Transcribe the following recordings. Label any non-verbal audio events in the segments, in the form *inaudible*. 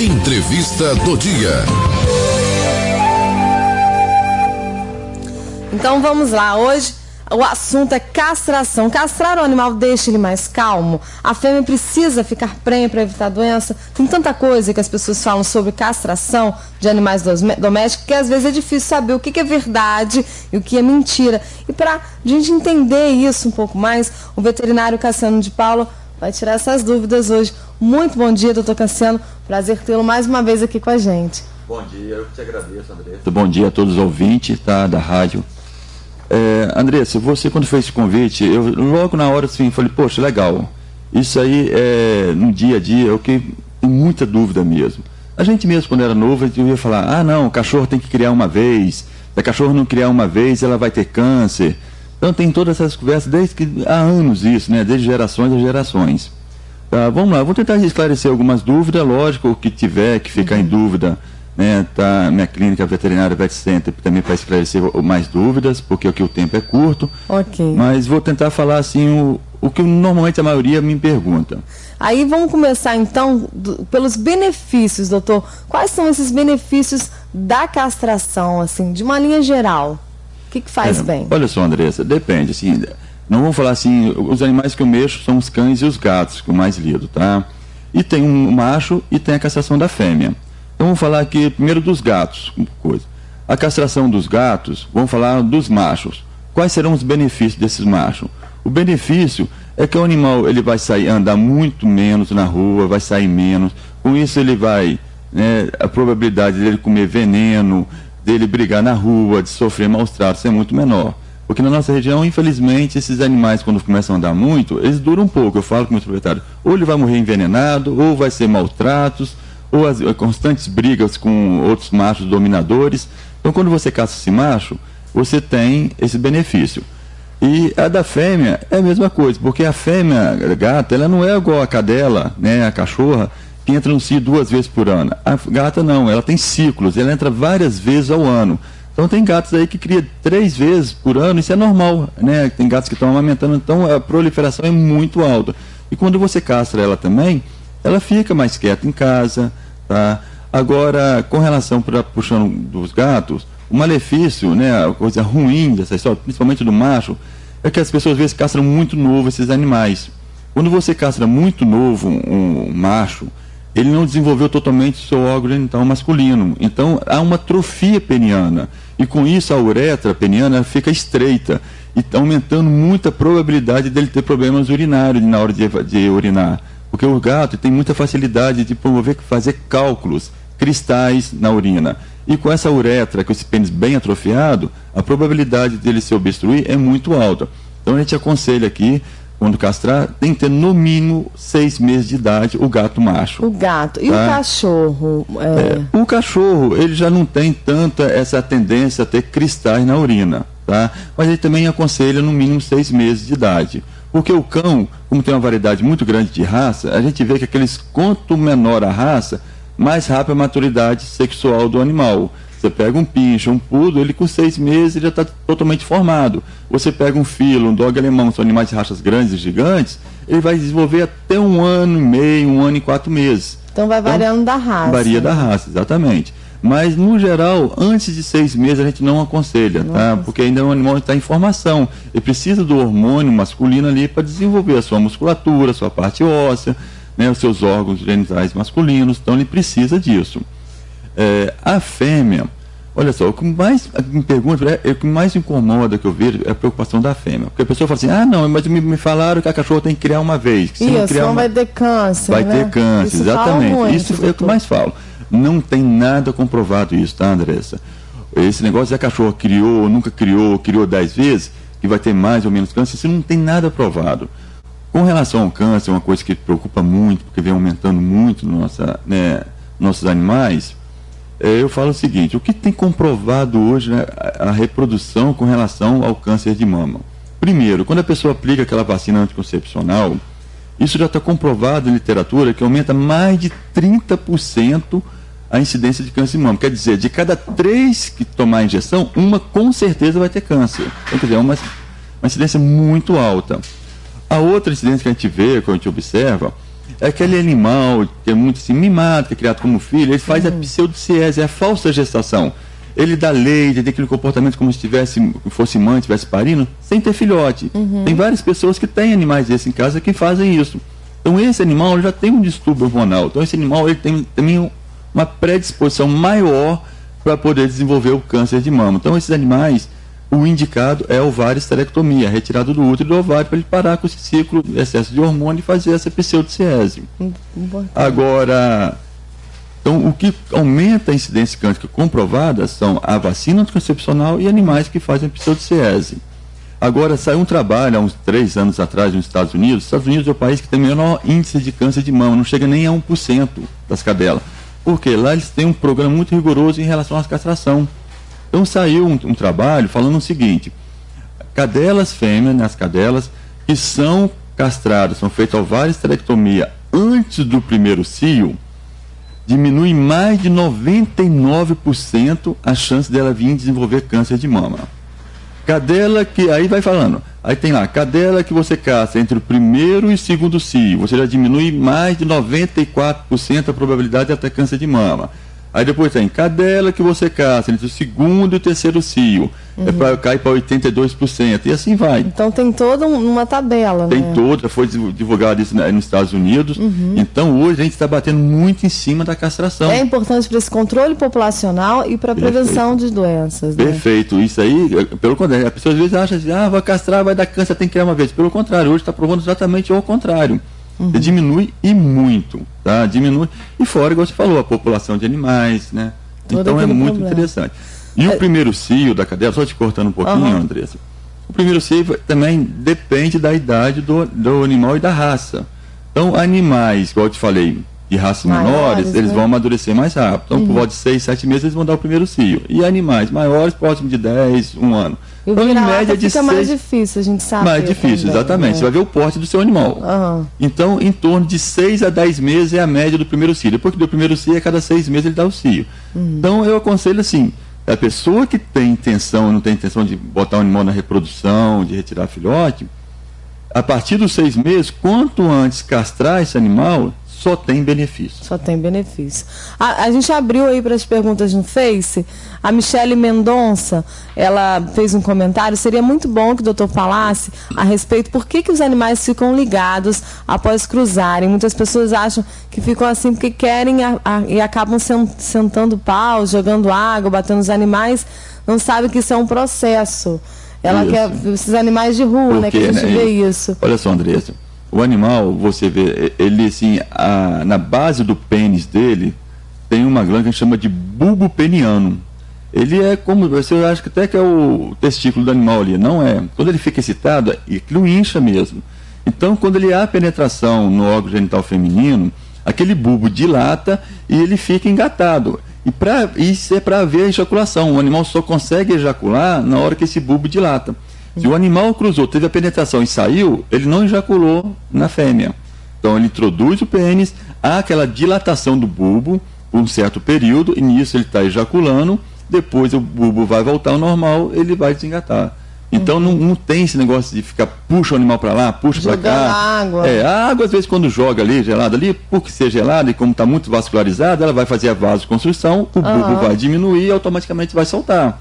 Entrevista do dia. Então vamos lá, hoje o assunto é castração. Castrar o animal deixa ele mais calmo. A fêmea precisa ficar prenha para evitar doença. Tem tanta coisa que as pessoas falam sobre castração de animais domésticos que às vezes é difícil saber o que é verdade e o que é mentira. E para a gente entender isso um pouco mais, o veterinário Cassiano de Paulo vai tirar essas dúvidas hoje. Muito bom dia, doutor Cassiano. Prazer tê-lo mais uma vez aqui com a gente. Bom dia, eu te agradeço, Andressa. Bom dia a todos os ouvintes tá, da rádio é, Andressa, você quando fez esse convite, eu logo na hora assim, falei, poxa, legal. Isso aí é no dia a dia, eu que tenho muita dúvida mesmo. A gente mesmo, quando era novo, a gente ia falar, ah não, o cachorro tem que criar uma vez, se a cachorro não criar uma vez, ela vai ter câncer. Então tem todas essas conversas desde que há anos isso, né? Desde gerações a gerações. Tá, vamos lá, vou tentar esclarecer algumas dúvidas, lógico, o que tiver que ficar uhum. em dúvida né, tá minha clínica veterinária Vet Center também para esclarecer mais dúvidas, porque aqui o tempo é curto. Ok. Mas vou tentar falar assim o, o que normalmente a maioria me pergunta. Aí vamos começar então do, pelos benefícios, doutor. Quais são esses benefícios da castração, assim, de uma linha geral? Que, que faz é, bem? Olha só, Andressa, depende, assim, não vamos falar assim, os animais que eu mexo são os cães e os gatos, que eu mais lido, tá? E tem um macho e tem a castração da fêmea. Então vamos falar aqui primeiro dos gatos, coisa. A castração dos gatos, vamos falar dos machos. Quais serão os benefícios desses machos? O benefício é que o animal ele vai sair andar muito menos na rua, vai sair menos. Com isso ele vai, né, a probabilidade dele comer veneno, dele brigar na rua, de sofrer maus tratos é muito menor. Porque na nossa região, infelizmente, esses animais, quando começam a andar muito, eles duram um pouco. Eu falo com o proprietário, ou ele vai morrer envenenado, ou vai ser maltratos, ou as, as constantes brigas com outros machos dominadores. Então, quando você caça esse macho, você tem esse benefício. E a da fêmea é a mesma coisa, porque a fêmea a gata, ela não é igual a cadela, né, a cachorra, que entra no cio duas vezes por ano. A gata não, ela tem ciclos, ela entra várias vezes ao ano. Então tem gatos aí que cria três vezes por ano, isso é normal, né? Tem gatos que estão amamentando, então a proliferação é muito alta. E quando você castra ela também, ela fica mais quieta em casa, tá? Agora, com relação para puxando dos gatos, o malefício, né, a coisa ruim dessa história, principalmente do macho, é que as pessoas às vezes castram muito novo esses animais. Quando você castra muito novo um macho, ele não desenvolveu totalmente o seu órgão genital masculino. Então há uma atrofia peniana. E com isso a uretra peniana fica estreita. E está aumentando muito a probabilidade dele ter problemas urinários na hora de, de urinar. Porque o gato tem muita facilidade de promover, fazer cálculos cristais na urina. E com essa uretra, com esse pênis bem atrofiado, a probabilidade dele se obstruir é muito alta. Então a gente aconselha aqui, quando castrar, tem que ter no mínimo seis meses de idade o gato macho. O gato. E tá? o cachorro? É... É, o cachorro, ele já não tem tanta essa tendência a ter cristais na urina. Tá? Mas ele também aconselha no mínimo seis meses de idade. Porque o cão, como tem uma variedade muito grande de raça, a gente vê que aqueles quanto menor a raça, mais rápida a maturidade sexual do animal. Você pega um pinche, um pudo, ele com seis meses ele já está totalmente formado. Você pega um filo, um dog alemão, são animais de raças grandes e gigantes, ele vai desenvolver até um ano e meio, um ano e quatro meses. Então vai variando então, da raça. Varia da raça, exatamente. Mas, no geral, antes de seis meses a gente não aconselha, não tá? Porque ainda o animal está em formação. Ele precisa do hormônio masculino ali para desenvolver a sua musculatura, a sua parte óssea, né, os seus órgãos genitais masculinos. Então, ele precisa disso. É, a fêmea, olha só, o que mais me pergunta, é, o que mais incomoda que eu vejo é a preocupação da fêmea. Porque a pessoa fala assim, ah, não, mas me, me falaram que a cachorra tem que criar uma vez. Que se Isso, não, criar uma... vai ter câncer. Vai né? ter câncer, Isso exatamente. Muito, Isso doutor. é o que mais falo. Não tem nada comprovado isso, tá, Andressa? Esse negócio de a cachorra criou, nunca criou, criou dez vezes, que vai ter mais ou menos câncer, isso não tem nada provado. Com relação ao câncer, uma coisa que preocupa muito, porque vem aumentando muito nossa, né, nossos animais, é, eu falo o seguinte: o que tem comprovado hoje né, a, a reprodução com relação ao câncer de mama? Primeiro, quando a pessoa aplica aquela vacina anticoncepcional, isso já está comprovado em literatura que aumenta mais de 30% a incidência de câncer de mama. Quer dizer, de cada três que tomar a injeção, uma com certeza vai ter câncer. Então, quer dizer, é uma, uma incidência muito alta. A outra incidência que a gente vê, que a gente observa, É aquele animal que é muito assim, mimado, que é criado como filho, ele faz uhum. a pseudociese, é a falsa gestação. Ele dá leite, tem aquele comportamento como se tivesse, fosse mãe, estivesse parindo, sem ter filhote. Uhum. Tem várias pessoas que têm animais desses em casa que fazem isso. Então esse animal já tem um distúrbio hormonal. Então esse animal ele tem também uma predisposição maior para poder desenvolver o câncer de mama. Então esses animais o indicado é ovário esterectomia, retirada do útero do ovário para ele parar com esse ciclo de excesso de hormônio e fazer essa pseudociese. Agora, então o que aumenta a incidência câncer comprovada são a vacina anticoncepcional e animais que fazem pseudociese. Agora, saiu um trabalho há uns três anos atrás nos Estados Unidos. Os Estados Unidos é o país que tem o menor índice de câncer de mama, não chega nem a 1% das cadelas. Porque lá eles têm um programa muito rigoroso em relação à castração. Então saiu um, um trabalho falando o seguinte: cadelas fêmeas, né, as cadelas que são castradas, são feitas ovário esterectomia antes do primeiro cio, diminui mais de 99% a chance dela vir desenvolver câncer de mama. Cadela que aí vai falando, aí tem lá, cadela que você caça entre o primeiro e o segundo cio, você já diminui mais de 94% a probabilidade de ter câncer de mama. Aí depois tem cadela que você caça entre o segundo e o terceiro cio. É uhum. É para cair para 82%. E assim vai. Então tem toda uma tabela. Tem né? toda, foi divulgado isso nos Estados Unidos. Uhum. Então hoje a gente está batendo muito em cima da castração. É importante para esse controle populacional e para a prevenção de doenças. Né? Perfeito. Isso aí, pelo contrário, a pessoa às vezes acha assim, ah, vai castrar, vai dar câncer, tem que criar uma vez. Pelo contrário, hoje está provando exatamente o contrário. Uhum. Diminui e muito, tá? Diminui. E fora, igual você falou, a população de animais, né? Todo então é muito problema. interessante. E é... o primeiro cio da cadeia, só te cortando um pouquinho, uhum. Andressa. O primeiro cio também depende da idade do, do animal e da raça. Então, animais, igual eu te falei, de raças maiores, menores, eles né? vão amadurecer mais rápido. Então, uhum. por volta de 6, 7 meses, eles vão dar o primeiro cio. E animais maiores, próximo de 10, 1 ano. E então, em média de fica seis... mais difícil, a gente sabe. Mais difícil, também, exatamente. Né? Você vai ver o porte do seu animal. Uhum. Então, em torno de 6 a 10 meses é a média do primeiro cio. Depois que deu o primeiro cio, a cada 6 meses ele dá o cio. Uhum. Então, eu aconselho assim, a pessoa que tem intenção, não tem intenção de botar o animal na reprodução, de retirar filhote, a partir dos seis meses, quanto antes castrar esse animal, só tem benefício. Só tem benefício. A, a gente abriu aí para as perguntas no Face. A Michele Mendonça, ela fez um comentário. Seria muito bom que o doutor falasse a respeito por que, que os animais ficam ligados após cruzarem. Muitas pessoas acham que ficam assim porque querem a, a, e acabam sentando pau, jogando água, batendo os animais. Não sabem que isso é um processo. Ela isso. quer esses animais de rua, porque, né? Que a gente né? vê isso. Olha só, Andressa o animal, você vê, ele assim, a, na base do pênis dele tem uma glândula que a gente chama de bulbo peniano. Ele é como, você acha que até que é o testículo do animal ali, não é. Quando ele fica excitado, aquilo incha mesmo. Então, quando ele há penetração no órgão genital feminino, aquele bulbo dilata e ele fica engatado. E pra, isso é para ver a ejaculação. O animal só consegue ejacular na hora que esse bulbo dilata. Se o animal cruzou, teve a penetração e saiu, ele não ejaculou na fêmea. Então ele introduz o pênis, há aquela dilatação do bulbo por um certo período, e nisso ele está ejaculando, depois o bulbo vai voltar ao normal, ele vai desengatar. Então uhum. não, não, tem esse negócio de ficar puxa o animal para lá, puxa para cá. água. É, a água às vezes quando joga ali, gelada ali, porque ser gelada e como está muito vascularizada, ela vai fazer a vasoconstrução, o bulbo vai diminuir e automaticamente vai soltar.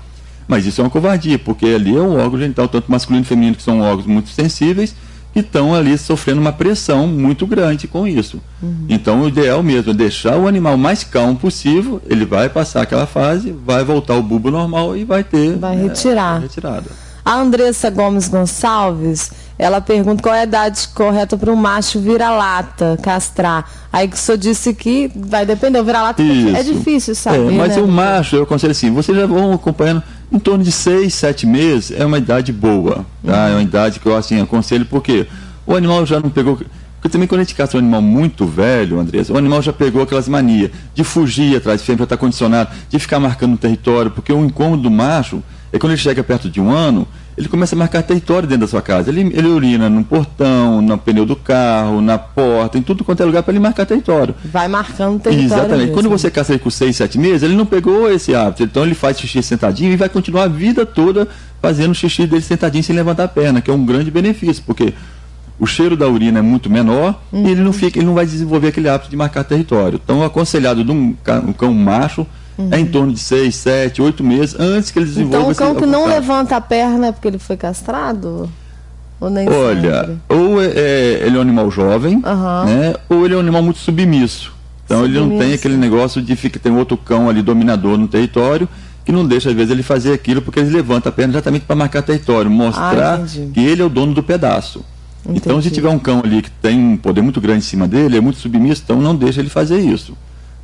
Mas isso é uma covardia, porque ali é um órgão genital, tanto masculino e feminino, que são órgãos muito sensíveis, que estão ali sofrendo uma pressão muito grande com isso. Uhum. Então, o ideal mesmo é deixar o animal mais calmo possível, ele vai passar aquela fase, vai voltar ao bulbo normal e vai ter. Vai retirar. É, retirada. A Andressa Gomes Gonçalves, ela pergunta qual é a idade correta para um macho vira-lata castrar. Aí que o senhor disse que vai depender, o vira-lata é difícil saber. É, mas né? o macho, eu aconselho assim, vocês já vão acompanhando em torno de seis, sete meses, é uma idade boa. Tá? É uma idade que eu assim, aconselho, porque o animal já não pegou. Porque também quando a gente caça um animal muito velho, Andressa, o animal já pegou aquelas manias de fugir atrás, sempre estar condicionado, de ficar marcando o território, porque o incômodo do macho é quando ele chega perto de um ano, ele começa a marcar território dentro da sua casa. Ele, ele urina no portão, no pneu do carro, na porta, em tudo quanto é lugar para ele marcar território. Vai marcando território. Exatamente. Mesmo. Quando você caça ele com 6, 7 meses, ele não pegou esse hábito. Então ele faz xixi sentadinho e vai continuar a vida toda fazendo xixi dele sentadinho sem levantar a perna, que é um grande benefício, porque o cheiro da urina é muito menor uhum. e ele não fica, ele não vai desenvolver aquele hábito de marcar território. Então, o aconselhado de um um cão macho uhum. é em torno de 6, 7, 8 meses antes que ele desenvolva Então, o cão que não levanta a perna é porque ele foi castrado? Ou nem Olha, sempre? ou é, é, ele é um animal jovem, uhum. né, ou ele é um animal muito submisso. Então, submisso. ele não tem aquele negócio de ficar, tem outro cão ali dominador no território que não deixa, às vezes, ele fazer aquilo porque ele levanta a perna exatamente para marcar território, mostrar ah, que ele é o dono do pedaço. Entendi. Então, se tiver um cão ali que tem um poder muito grande em cima dele, é muito submisso, então não deixa ele fazer isso.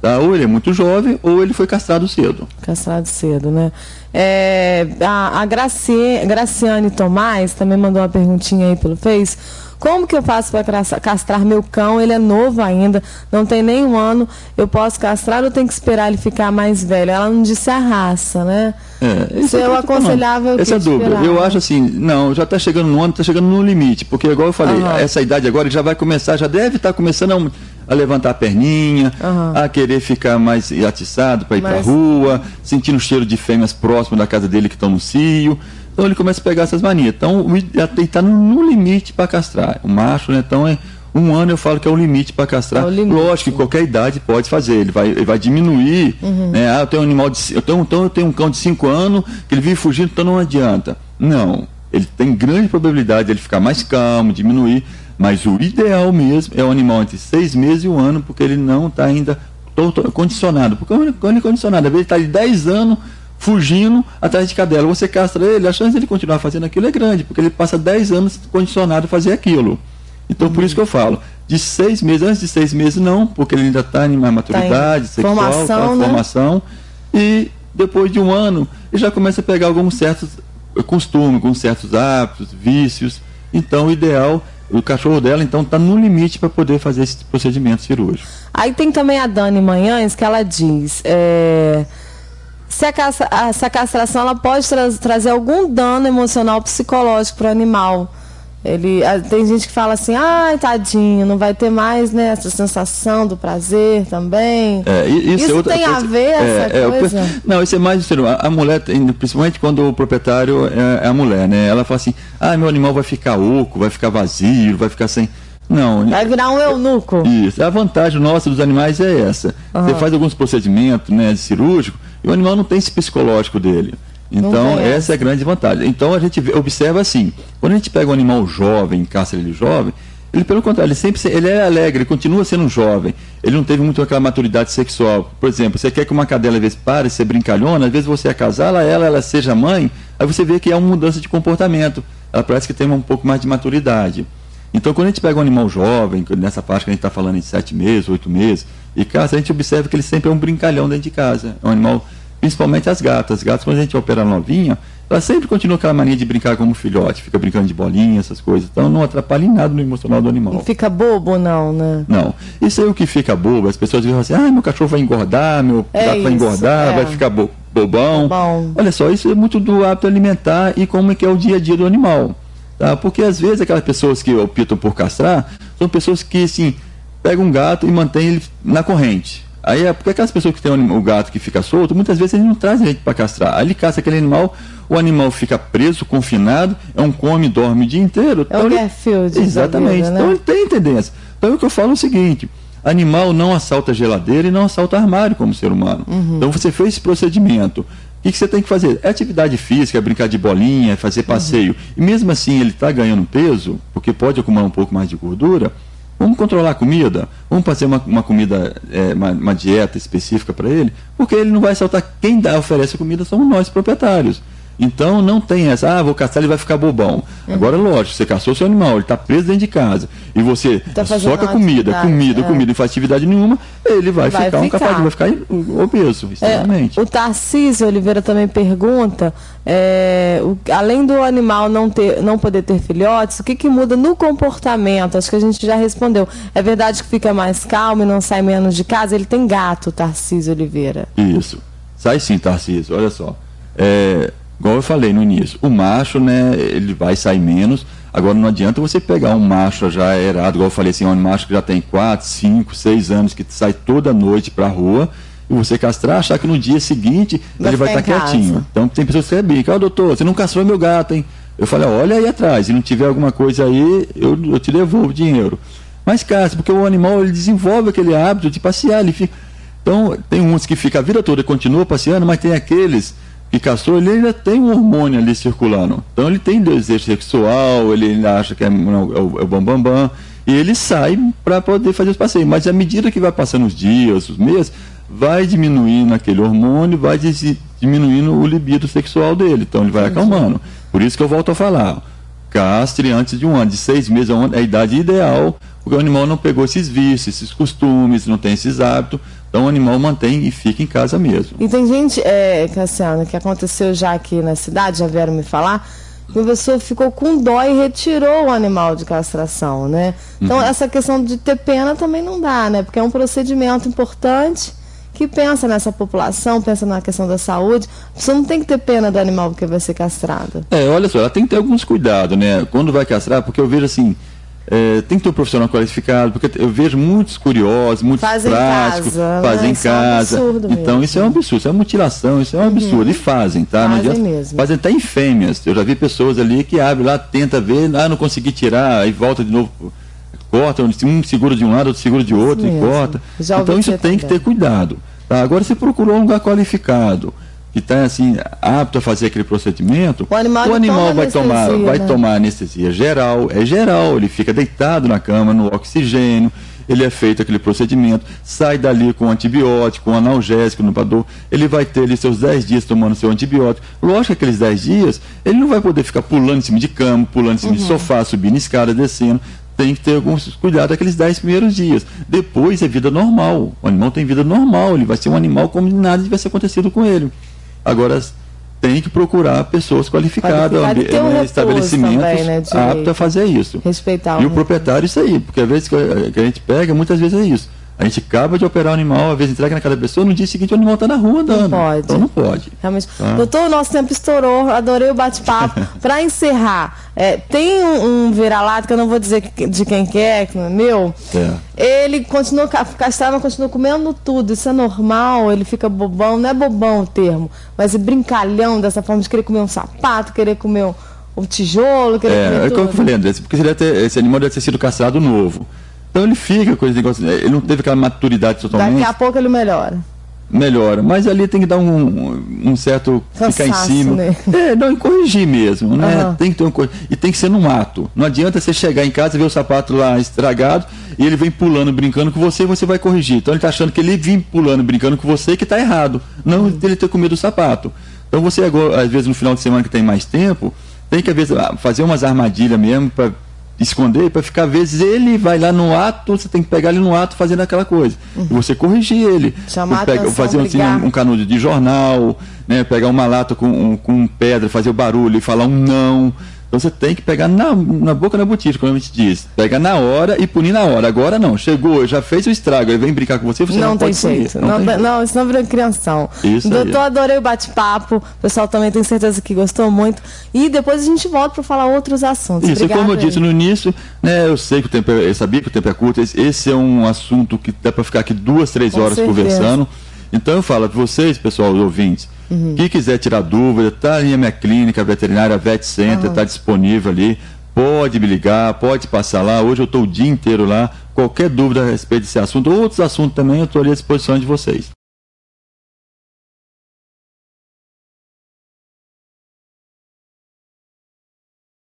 Tá? Ou ele é muito jovem, ou ele foi castrado cedo. Castrado cedo, né? É, a a Graciane Tomás também mandou uma perguntinha aí pelo Face. Como que eu faço para castrar meu cão? Ele é novo ainda, não tem nem um ano. Eu posso castrar ou tenho que esperar ele ficar mais velho? Ela não disse a raça, né? É, isso é eu aconselhável Essa é dúvida. Eu acho assim, não, já está chegando no ano, está chegando no limite, porque igual eu falei, uhum. essa idade agora já vai começar, já deve estar tá começando a, a, levantar a perninha, uhum. a querer ficar mais atiçado para ir Mas... para a rua, sentindo o cheiro de fêmeas próximo da casa dele que estão no cio. Então ele começa a pegar essas manias. Então ele está no, limite para castrar. O macho, né? Então é um ano eu falo que é o limite para castrar. É limite. Lógico que qualquer idade pode fazer. Ele vai, ele vai diminuir. Uhum. Né? Ah, eu tenho um animal de. Eu tenho, então eu tenho um cão de 5 anos que ele vive fugindo, então não adianta. Não. Ele tem grande probabilidade de ele ficar mais calmo, diminuir. Mas o ideal mesmo é o animal entre seis meses e um ano, porque ele não está ainda condicionado. Porque quando ele é condicionado, às vezes ele está de 10 anos fugindo atrás de cadela. Você castra ele, a chance de ele continuar fazendo aquilo é grande, porque ele passa 10 anos condicionado a fazer aquilo. Então, uhum. por isso que eu falo, de seis meses, antes de seis meses não, porque ele ainda está em mais maturidade tá sexual, formação, tá, né? formação, e depois de um ano, ele já começa a pegar alguns certos costumes, alguns certos hábitos, vícios. Então, o ideal o cachorro dela, então, está no limite para poder fazer esse procedimento cirúrgico. Aí tem também a Dani Manhães, que ela diz. É se a, castra, essa castração ela pode tra trazer algum dano emocional psicológico para o animal. Ele, tem gente que fala assim, ai, tadinho, não vai ter mais né, essa sensação do prazer também. É, isso, isso é tem a ver, é, essa é, coisa? não, isso é mais a, a mulher, principalmente quando o proprietário é, é, a mulher, né? Ela fala assim, ah, meu animal vai ficar oco, vai ficar vazio, vai ficar sem. Não. Vai virar um eunuco. Isso. A vantagem nossa dos animais é essa. Uhum. Você faz alguns procedimentos né, cirúrgicos e o animal não tem esse psicológico dele. Então, essa é a grande vantagem. Então, a gente observa assim: quando a gente pega um animal jovem, caça ele jovem, ele, pelo contrário, ele sempre ele é alegre, ele continua sendo um jovem. Ele não teve muito aquela maturidade sexual. Por exemplo, você quer que uma cadela, às vezes, pare, ser brincalhona, às vezes você acasala ela, ela seja mãe, aí você vê que é uma mudança de comportamento. Ela parece que tem um pouco mais de maturidade. Então, quando a gente pega um animal jovem, nessa parte que a gente está falando em sete meses, oito meses, e casa, a gente observa que ele sempre é um brincalhão dentro de casa. É um animal, principalmente as gatas. As gatas, quando a gente opera novinha, ela sempre continua aquela mania de brincar como filhote, fica brincando de bolinha, essas coisas. Então não atrapalha em nada no emocional do animal. Não fica bobo, não, né? Não. Isso aí é o que fica bobo. As pessoas dizem assim, ah, meu cachorro vai engordar, meu é gato vai engordar, é. vai ficar bo bobão. Bom. Olha só, isso é muito do hábito alimentar e como é que é o dia a dia do animal. Tá? Porque às vezes aquelas pessoas que optam por castrar são pessoas que assim, pegam um gato e mantêm ele na corrente. Aí é porque aquelas pessoas que têm o gato que fica solto, muitas vezes eles não trazem gente para castrar. Aí ele caça aquele animal, o animal fica preso, confinado, é um come e dorme o dia inteiro. É então o Garfield. Exatamente. Vida, né? Então ele tem tendência. Então o que eu falo é o seguinte: animal não assalta geladeira e não assalta armário como ser humano. Uhum. Então você fez esse procedimento. O que, que, você tem que fazer? É atividade física, é brincar de bolinha, é fazer passeio. Uhum. E mesmo assim ele está ganhando peso, porque pode acumular um pouco mais de gordura, vamos controlar a comida, vamos fazer uma, uma comida, é, uma, uma, dieta específica para ele, porque ele não vai saltar. Quem dá, oferece a comida somos nós, proprietários. Então não tem essa, ah, vou caçar, ele vai ficar bobão. Uhum. Agora, lógico, você caçou seu animal, ele está preso dentro de casa, e você tá soca comida, comida, é. comida e faz atividade nenhuma, ele vai, vai ficar, ficar, um capaz, vai ficar obeso, extremamente. É, o Tarcísio Oliveira também pergunta, é, o, além do animal não, ter, não poder ter filhotes, o que, que muda no comportamento? Acho que a gente já respondeu. É verdade que fica mais calmo e não sai menos de casa? Ele tem gato, Tarcísio Oliveira. Isso. Sai sim, Tarcísio, olha só. É, igual eu falei no início, o macho, né, ele vai sair menos. Agora não adianta você pegar um macho já errado, igual eu falei assim, um macho que já tem 4, 5, 6 anos, que sai toda noite para a rua, e você castrar, achar que no dia seguinte vai ele vai estar tá quietinho. Então tem pessoas que brincar, ó oh, doutor, você não castrou meu gato, hein? Eu falei, olha aí atrás, se não tiver alguma coisa aí, eu, eu te devolvo o dinheiro. Mas castra, porque o animal ele desenvolve aquele hábito de passear, ele fica. Então, tem uns que fica a vida toda e continua passeando, mas tem aqueles que castrou, ele ainda tem um hormônio ali circulando. Então ele tem desejo sexual, ele ainda acha que é, não, é o, é o bambambam, bam, bam, e ele sai para poder fazer os passeios. Mas à medida que vai passando os dias, os meses, vai diminuindo aquele hormônio, vai diminuindo o libido sexual dele. Então ele vai acalmando. Por isso que eu volto a falar. Castre antes de um ano, de seis meses é a idade ideal, porque o animal não pegou esses vícios, esses costumes, não tem esses hábitos. Então o animal mantém e fica em casa mesmo. E tem gente, é, Cassiano, que aconteceu já aqui na cidade, já vieram me falar, que a pessoa ficou com dó e retirou o animal de castração, né? Então uhum. essa questão de ter pena também não dá, né? Porque é um procedimento importante que pensa nessa população, pensa na questão da saúde, você não tem que ter pena do animal porque vai ser castrado. É, olha só, ela tem que ter alguns cuidados, né? Quando vai castrar, porque eu vejo assim, é, tem que ter um profissional qualificado, porque eu vejo muitos curiosos, muitos fazem práticos, casa, fazem em casa. Né? Isso é um então isso é um absurdo, isso é mutilação, isso é um uhum. absurdo. E fazem, tá? Fazem adianta, mesmo. Fazem até em fêmeas. Eu já vi pessoas ali que abrem lá, tenta ver, ah, não consegui tirar, aí volta de novo corta, um segura de um lado, outro segura de outro isso e corta. Já então isso tem que ter cuidado. Tá? Agora, se procurou um lugar qualificado, que está assim, apto a fazer aquele procedimento, o animal, o animal vai, tomar, né? vai tomar anestesia geral, é geral, ele fica deitado na cama, no oxigênio, ele é feito aquele procedimento, sai dali com antibiótico, com analgésico no dor, ele vai ter ali seus 10 dias tomando seu antibiótico. Lógico que aqueles 10 dias, ele não vai poder ficar pulando em cima de cama, pulando em cima uhum. de sofá, subindo escada, descendo tem que ter alguns cuidados aqueles 10 primeiros dias. Depois é vida normal. O animal tem vida normal, ele vai ser um animal como nada tivesse acontecido com ele. Agora, tem que procurar pessoas qualificadas, um né, estabelecimentos também, né, aptos a fazer isso. Respeitar e o, o proprietário, isso aí, porque às vezes que a gente pega, muitas vezes é isso a gente acaba de operar o animal, às vezes entrega na cada pessoa, no dia seguinte o animal está na rua andando. Não pode. Então não pode. Realmente. Ah. Doutor, o nosso tempo estourou, adorei o bate-papo. *laughs* Para encerrar, é, tem um, um vira-lata, que eu não vou dizer de quem que é, que não é meu. É. Ele continua castrado, continua comendo tudo. Isso é normal, ele fica bobão, não é bobão o termo, mas é brincalhão dessa forma de querer comer um sapato, querer comer um, um tijolo, querer é, comer. É como eu falei, André, porque esse animal deve ter sido castrado novo. Então ele fica com esse negócio, ele não teve aquela maturidade totalmente. Daqui a pouco ele melhora. Melhora, mas ali tem que dar um, um certo Cansaço, ficar em cima. Né? É, não, e corrigir mesmo, né? Uhum. Tem que ter um E tem que ser no ato. Não adianta você chegar em casa e ver o sapato lá estragado e ele vem pulando, brincando com você e você vai corrigir. Então ele está achando que ele vem pulando, brincando com você que está errado. Não uhum. ele ter comido o sapato. Então você agora, às vezes no final de semana que tem mais tempo, tem que às vezes fazer umas armadilhas mesmo para esconder para ficar, às vezes ele vai lá no ato, você tem que pegar ele no ato fazendo aquela coisa. Uhum. E você corrigir ele. Chamar pega, atenção, fazer assim, um, um, canudo de jornal, né, pegar uma lata com, um, com pedra, fazer o barulho e falar um não. Então você tem que pegar na, na boca da botija, como a gente diz. Pega na hora e punir na hora. Agora não, chegou, já fez o estrago, ele vem brincar com você, você não, não tem jeito. Não, não, tem não, isso não vira crianção. Isso Doutor, aí. adorei o bate-papo. O pessoal também tem certeza que gostou muito. E depois a gente volta para falar outros assuntos. Isso, Obrigada, como eu disse no início, né, eu sei que o tempo é, eu sabia que o tempo é curto. Esse é um assunto que dá para ficar aqui duas, três com horas certeza. conversando. Então eu falo para vocês, pessoal, ouvintes, uhum. que quiser tirar dúvida, tá ali a minha clínica veterinária Vet Center, está uhum. disponível ali. Pode me ligar, pode passar lá. Hoje eu estou o dia inteiro lá. Qualquer dúvida a respeito desse assunto, ou outros assuntos também, eu estou ali à disposição de vocês.